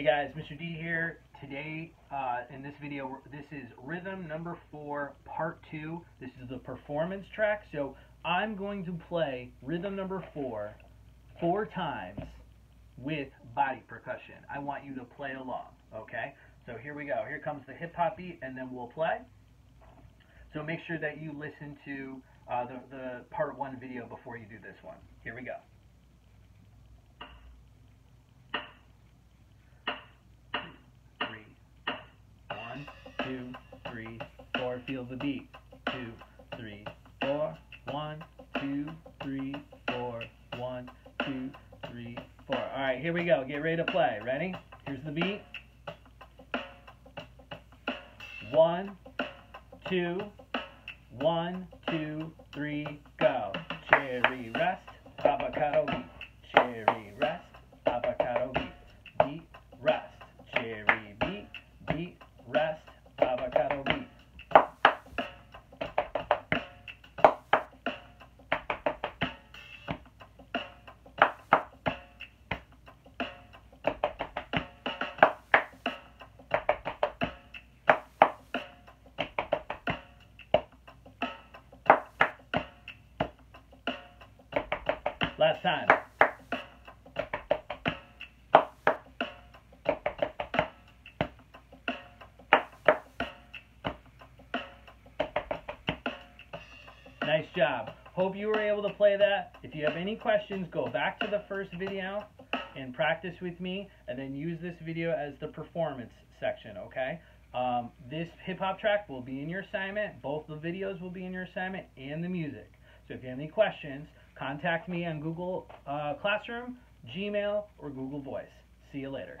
Hey guys, Mr. D here. Today, uh, in this video, this is rhythm number four, part two. This is the performance track. So I'm going to play rhythm number four four times with body percussion. I want you to play along, okay? So here we go. Here comes the hip hop beat, and then we'll play. So make sure that you listen to uh, the, the part one video before you do this one. Here we go. Two, three, four. Feel the beat. Two, three, four. One, two, three, four. One, two, three, four. All right, here we go. Get ready to play. Ready? Here's the beat. One, two, one, two, three, go. Cherry rest, avocado beat. Cherry Last time. Nice job. Hope you were able to play that. If you have any questions, go back to the first video and practice with me, and then use this video as the performance section, okay? Um, this hip-hop track will be in your assignment. Both the videos will be in your assignment and the music. So if you have any questions, contact me on Google uh, Classroom, Gmail, or Google Voice. See you later.